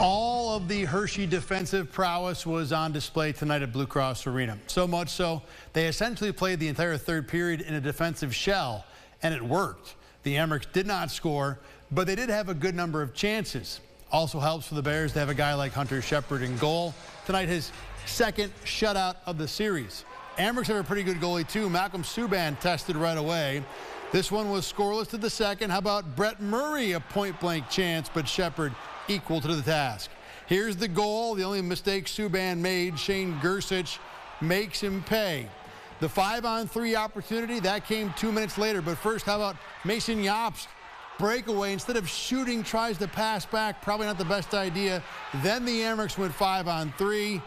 All of the Hershey defensive prowess was on display tonight at Blue Cross Arena. So much so, they essentially played the entire third period in a defensive shell, and it worked. The Amerks did not score, but they did have a good number of chances. Also helps for the Bears to have a guy like Hunter Shepard in goal. Tonight, his second shutout of the series. Amerks have a pretty good goalie, too. Malcolm Subban tested right away. This one was scoreless to the second. How about Brett Murray, a point-blank chance, but Shepard equal to the task. Here's the goal. The only mistake Subban made, Shane Gersich makes him pay. The five-on-three opportunity, that came two minutes later. But first, how about Mason Jobst? Breakaway, instead of shooting, tries to pass back. Probably not the best idea. Then the Amerks went five on three.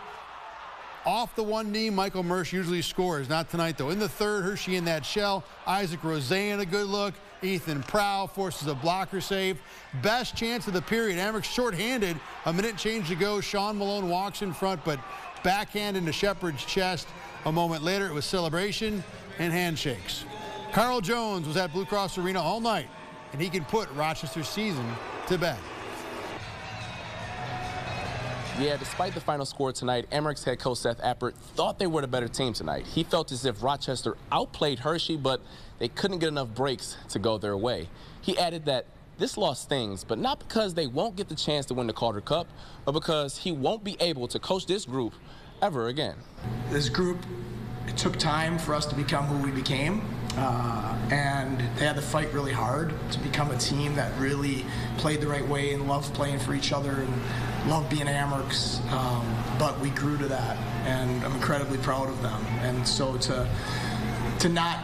Off the one knee, Michael Mersch usually scores. Not tonight, though. In the third, Hershey in that shell. Isak Rosén a good look. Ethan Prow forces a blocker save. Best chance of the period. Amerks shorthanded. A minute change to go. Sean Malone walks in front, but backhand into Shepard's chest. A moment later, it was celebration and handshakes. Carl Jones was at Blue Cross Arena all night, and he can put Rochester's season to bed. Yeah, despite the final score tonight, Amerks head coach Seth Appert thought they were the better team tonight. He felt as if Rochester outplayed Hershey, but they couldn't get enough breaks to go their way. He added that this loss stings, but not because they won't get the chance to win the Calder Cup, but because he won't be able to coach this group ever again. This group, it took time for us to become who we became. Uh, and they had to fight really hard to become a team that really played the right way and loved playing for each other and loved being Amerks. Um, but we grew to that, and I'm incredibly proud of them. And so to to not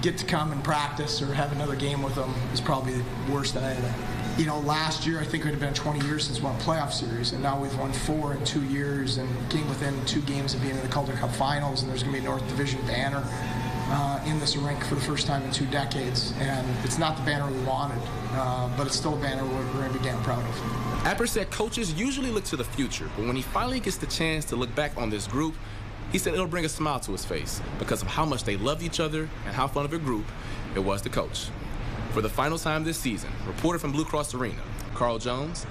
get to come and practice or have another game with them is probably worse than anything. You know, last year I think it had been 20 years since we won a playoff series, and now we've won four in two years and getting within two games of being in the Calder Cup Finals, and there's going to be a North Division banner uh, in this rink for the first time in two decades. And it's not the banner we wanted, uh, but it's still a banner we're, going to be damn proud of. Appert said coaches usually look to the future, but when he finally gets the chance to look back on this group, he said it'll bring a smile to his face because of how much they love each other and how fun of a group it was to coach. For the final time this season, reporter from Blue Cross Arena, Carl Jones,